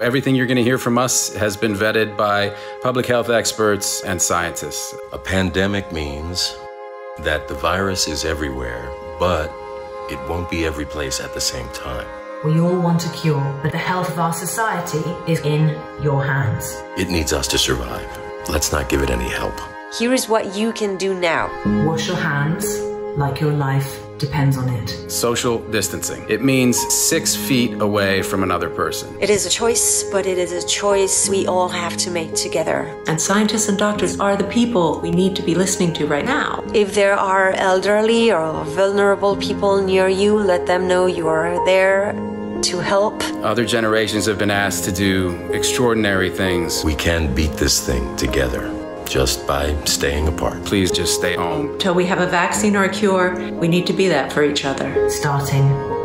Everything you're going to hear from us has been vetted by public health experts and scientists. A pandemic means that the virus is everywhere, but it won't be every place at the same time. We all want a cure, but the health of our society is in your hands. It needs us to survive. Let's not give it any help. Here is what you can do now. Wash your hands like your life depends on it. Social distancing. It means six feet away from another person. It is a choice, but it is a choice we all have to make together. And scientists and doctors are the people we need to be listening to right now. If there are elderly or vulnerable people near you, let them know you are there to help. Other generations have been asked to do extraordinary things. We can beat this thing together just by staying apart. Please just stay home. Till we have a vaccine or a cure, we need to be that for each other. Starting now.